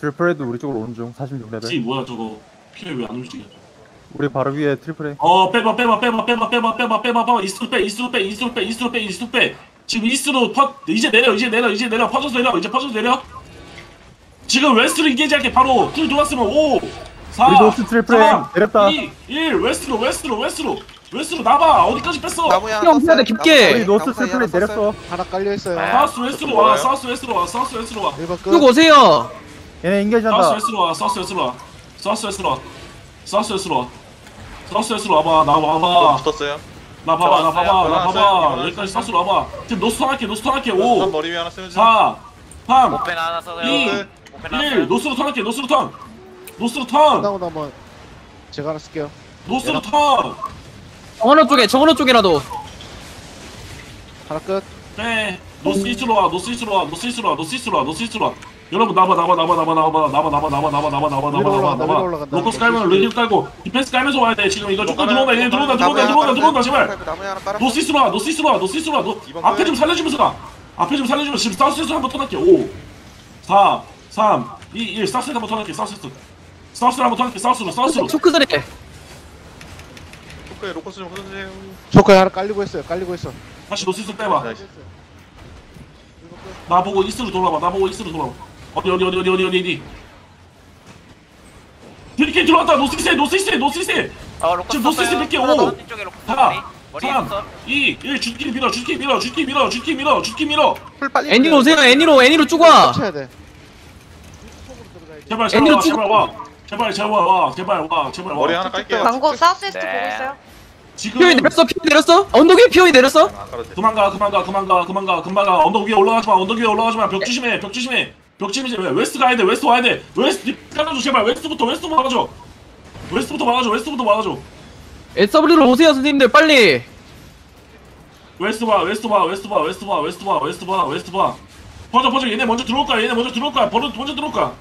triple A도 우리 쪽으로 오는 중 46레벨 지 뭐야 저거 피해 왜안 움직여 우리 바로 위에 triple A 어 빼봐 빼봐 빼봐 빼봐 빼봐 빼봐 빼봐 빼봐 이스트로 빼 이스트로 빼 이스트로 빼 이스트로 빼 이스트로 빼 지금 east로 퍼 이제 내려 이제 내려 이제 내려 퍼져서 내려 이제 퍼져서 내려 지금 west로 engage 할게 바로 cool 돌았으면 5 4 우리 north triple A 내렸다. 2 1 웨스트로 웨스트로 웨스트로 웨스트로 나봐 어디까지 뺐어 나무에 하나 형, 떴어요. 해야 돼, 깊게. 우리 노스 나무 하나 떴어요. 내렸어 하나 깔려 있어요. 네. south west로 와 south west로 와 south west로 와 1번 끝. 쭉 오세요. 얘네 인게이지 사우스 한다 웨스트로 와 사우스 웨스트로 와 사우스 웨스트로 와 사우스 웨스트로 와 사우스 웨스트로 와봐 나 와봐 붙었어요. 나 봐봐 나저 봐봐 나. 봐봐. 여기까지 사우스로 와봐 지금 노스 턴 할게 노스 턴 할게 선 5 머리 위에 하나 중. 4 3 오펜 하나 써요. 이, 오펜 하나 1 써요. 노스로 턴 할게 노스로 턴 노스로 턴 나오나 한번 제가 하나 쓸게요. 노스로 턴 정원호 쪽에, 정원호 쪽이라도. 하나 끝. 네, 노스 이스트로 와, 노스 이스트로 와, 노스 이스트로 와, 노스 이스트로 와, 노스 이스트로 와. 여러분 나봐, 나봐, 나봐, 나봐, 나봐, 나봐, 나봐, 나봐, 나봐, 나봐, 나봐, 나봐, 나봐, 나봐. locus 깔면 ready 깔고 디펜스 깔면서 와야 돼. 지금 이거 조금 들어온다, 얘네 들어온다, 들어온다, 들어온다, 들어온다. 제발. east로 와, north east로 와, north east로 와. 앞에 좀 살려주면서 가. 앞에 좀 살려주면서 지금 south에서 한번 턴할게. 5, 4, 3, 2, 1. 사우스에 한번 턴할게. 사우스에서. 사우스로 한번 턴할게. 사우스로, 사우스로. 초크들에. 초크에 로커스 좀 걷어주세요. 조커에 하나 깔리고 있어요. 깔리고 있어. 다시 노스 이스트 빼봐. 나 보고 이스트로 돌아봐. 나 보고 이스트로 돌아봐. 어디 어디 어디 어디 어디 어디 어디. 이렇게 들어왔다. 노스 이스트, 노스 이스트, 노스 이스트. 어, 로커스 지금 노스 이스트 썼어요. 뺄게. 하나 더. 5, 이쪽에 로커스 4, 머리. 머리 3, 있어. 2, 1. 주기 밀어, 주기 밀어, 주기 밀어, 주기 밀어, 주기 밀어. 풀 빨리. 애니로 오세요, 애니로, 애니로 쭉 와. 쳐야 돼. 제발 제발 와, 쭉- 제발 와. 제발 제발 와, 제발 와, 제발 와. 머리 하나 깔게요. 광고 southwest 네. 보고 있어요? 지금 POE 내렸어, POE 내렸어. 언덕 위에 POE 내렸어. 아. 그만 가, 그만 가, 그만 가, 그만 가, 그만 가. 언덕 위에 올라가지 마, 언덕 위에 올라가지 마. 벽 조심해, 벽 조심해. 벽 조심해. 왜? west 가야 돼, west 와야 돼. west 깔아줘, 제발. west부터, west 막아줘. west부터 막아줘, west부터 막아줘. SW로 오세요, 선생님들, 빨리. west 봐, west 봐, west 봐, west 봐, west 봐, west 봐, west 봐. 퍼져, 퍼져. 얘네 먼저 들어올 거야, 얘네 먼저 들어올 거야. 버릇 먼저 들어올 거야.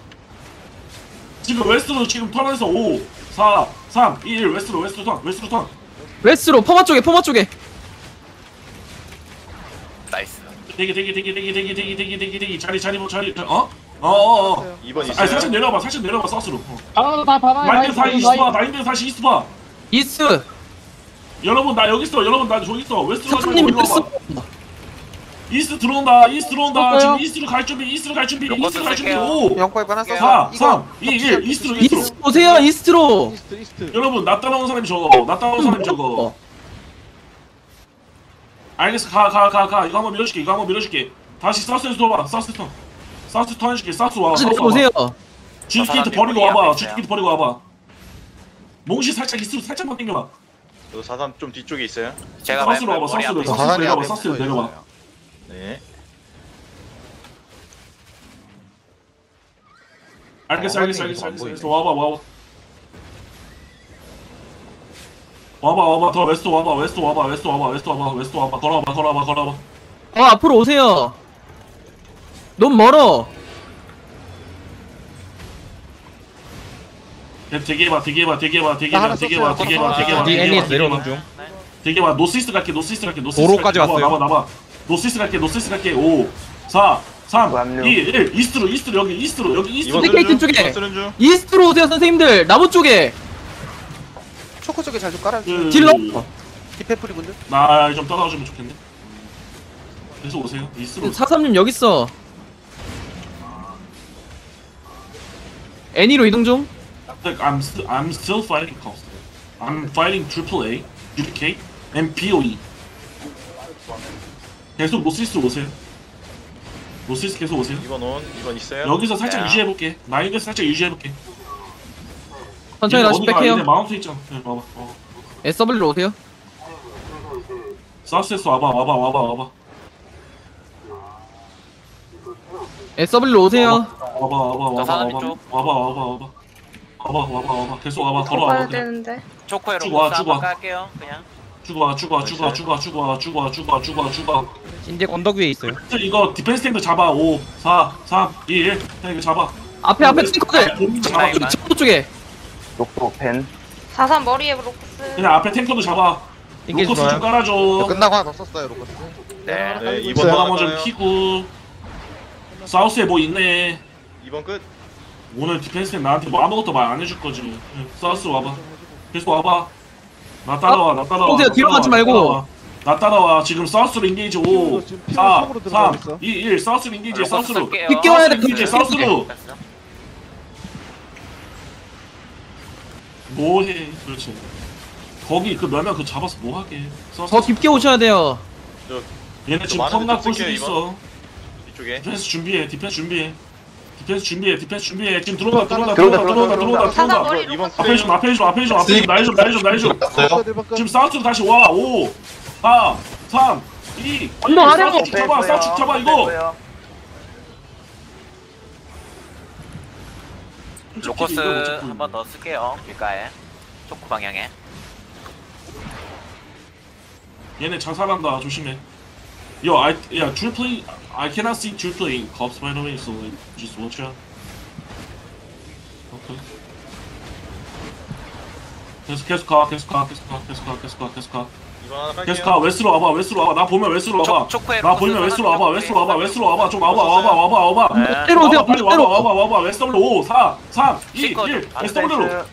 지금 웨스트로 지금 턴에서 5, 4, 3, 2, 1. 웨스트로, 웨스트로 턴, 웨스트로 턴. 웨스트로, 퍼마 쪽에, 퍼마 쪽에. 대기, 대기, 대기, 대기, 대기, 대기, 대기, 대기, 대기. 자리, 자리, 뭐, 자리. 어? 어, 어, 어. 2번 아니, 살짝 있어요. 내려봐, 살짝 내려봐, 사스로. 어. 아, 다 봐봐. 마인드 다시 이스트 봐, 마인드 다시 이스트 봐. 이스. 여러분, 나 여기 있어, 여러분, 나 저기 있어. 웨스트로 가지 말고 일로 와봐. 이스트 들어온다, 이스트 들어온다. 들어올까요? 지금 이스트로 갈 준비, 이스트로 갈 준비, 이스트로 갈 준비. 쓸게요. 5, 영파이브 하나 썼어. 4, 이거 3, 2, 1. 이스트로, 이스트로. 이스 오세요, 이스트로. 이스트 이스트. 여러분 나 따라오는 사람이 저거 나 따라오는 사람이 저거 어. 알겠어. 가 가 가 가. 이거 한번 밀어줄게. 이거 한번 밀어줄게. 다시 사우스에서 돌아와. 사우스 턴. 사우스 턴 해줄게. 사우스 와 사우스 내려오세요. 주스케이트 사람이 버리고 와봐. 주스케이트 버리고 와봐. 몽시 살짝 있으면 살짝만 당겨봐. 저 사선 좀 뒤쪽에 있어요. 제가 사우스로 맨 와봐. 사우스로 사우스로 앞에 사우스로. 내려와. 네. 알겠어 어, 알겠어 알겠어 보이네. 알겠어. 와봐 와봐 와봐 와봐 더 west 와봐 west 와봐 west 와봐 west 와봐 west 와봐 걸어와봐 걸어와봐 걸어와봐 어, 앞으로 오세요. 너무 멀어. 대기해봐 대기해봐 대기해봐 나 대기해봐 대기해봐 썼어요. 대기해봐 아, 대기해봐 네, 대기해봐 애니에서 대기해봐 중. 대기해봐 노스이스트 갈게 노스이스트 갈게 노스이스트 도로까지 갈게. 왔어요. 나봐 나봐 노스이스트 갈게 노스이스트 갈게 5 4 3 2 1 이스트로 이스트로 여기 이스트로 여기 이스트로 2번 스테이크 쓰는 중. 쪽에. 2번 쓰는 중. 이스트로 오세요, 선생님들. 나무 쪽에. 초코 쪽에 잘 좀 깔아주세요. 그, 딜러. 디페프리 분들. 나 좀 따라와주면 좋겠네 계속 오세요 이스트로 436 여기 있어. 애니로 이동 중. Look, I'm still I'm still fighting cost I'm fighting AAA UPK and POE 계속 노스이스트로 오세요 노스이스트 계속 오세요 2번 온. 2번 있어요. 여기서 살짝 네. 유지해볼게. 마인드에서 살짝 유지해볼게. 천천히 다시? 백해요. 마운트 있잖아. 네, 와봐. 어. SW로 오세요. 사우스에서 와봐, 와봐, 와봐, 와봐. SW로 오세요. 와봐, 와봐, 와봐, 사람 와봐. 와봐, 와봐, 와봐. 와봐, 와봐, 와봐. 계속 와봐, 걸어와. 그냥. 되는데 초코에 쭉 와, 로커스 쭉 와. 한번 깔게요. 그냥. 쭉 와, 쭉 와, 쭉 와, 쭉 와, 쭉 와, 쭉 와, 쭉 와, 쭉 와, 쭉 와. 인제 언덕 위에 있어요. 이거 디펜스 탱도 잡아. 5, 4, 3, 2, 1. 그냥 이거 잡아. 앞에 앞에 탱커들. 봄 잡아. 이거. 저쪽 쪽에. 4삼 머리에 로커스 그냥 앞에 탱커도 잡아. 로커스 좀. 깔아줘. 끝나고 하나 더 썼어요 로커스. 네. 네, 2번 이거 한번 좀. 피고. South에 뭐 있네. 2번 끝. 오늘 디펜스는 나한테 뭐 아무것도 말 안 해줄 거지. 응, South 와봐. 계속 와봐. 나 따라와, 나 따라와. 오세요, 나 뒤로 따라와, 가지 나 말고. 따라와. 나 따라와. 지금 South로 engage 5, 지금 4, 속으로 들어가고 3, 있어. 2, 1. South로 engage, locus South로. 쓸게요. 빗 끼워야 돼, South로 engage, 빗 South로. 됐어. 뭐해? 그렇지. 거기 그 몇명 그 잡아서 뭐하게. 더 깊게 오셔야 돼요. 얘네 지금 많은데 턴각 좀볼 수도 쓸게요, 있어. 뒤쪽에. 디펜스 준비해, 디펜스 준비해. 디펜스 준비해, 디펜스 준비해. 지금 들어온다, 들어가, 사상 들어가. 머리 이번 앞에 좀, 앞에 좀, 앞에 좀, 앞에 좀, 나이 좀, 나이 좀, 나이 좀. 지금 사우스로 다시 와. 5, 4, 3, 2, 언더 하려고. 사우스 잡아, 사우스 잡아, 이거. locus 한 번 더 쓸게요. 길가에. choke 방향에. 얘네 자살한다, 조심해. Yo, I, yeah, true play, I cannot see true playing copse by the way, so like, just watch out. Okay. 계속, 계속 가, 계속 가, 계속 가, 계속 가, 계속 가, 계속 가. 이번 하나 계속. 가, West로 와봐, West로 와봐. 나 보면 West로 와봐. 초- 나 보면 West로 와봐, West로 와봐, West로 와봐. 좀 와봐, 와봐, 와봐, 와봐. 네. 때로 오세요. 와봐, 빨리 와봐. 와봐, 와봐. West로 5, 4, 3, 2, 1. 실컷 West로 네.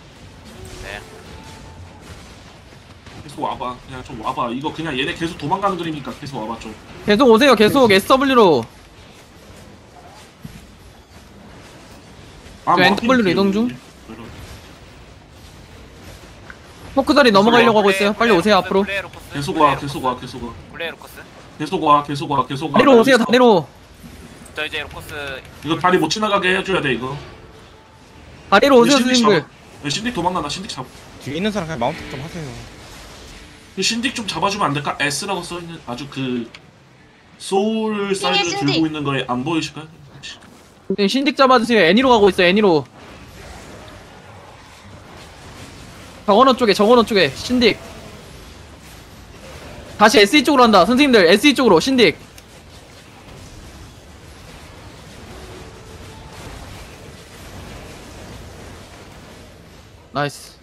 계속 와봐. 그냥 좀 와봐. 이거 그냥 얘네 계속 도망가는 그림이니까 계속 와봐 좀. 계속 오세요. 계속 SW로. 아, 저뭐 NW 로 하필 이동 중? 포크 자리 넘어가려고 하고 있어요. 빨리 오세요 앞으로. 계속 와, 계속 와, 계속 와. 블레 locus. 계속 와, 계속 와, 계속 와. 다리로 오세요. 다리로. 저 이제 locus 이거 다리 못 지나가게 해줘야 돼 이거. 다리로 오세요 신딕 선생님들. 잡아. 야, 신딕 도망간다. 신딕 잡. 뒤에 있는 사람 그냥 mount 좀 하세요. 이 신딕 좀 잡아주면 안 될까? S라고 써 있는 아주 그 Soul Scythe를 신딕. 들고 있는 거에 안 보이실까요? 네, 신딕 잡아주세요. NE로 가고 있어요. NE로. 정원호 쪽에 정원호 쪽에 신딕. 다시 SE 쪽으로 한다. 선생님들 SE 쪽으로 신딕. 나이스.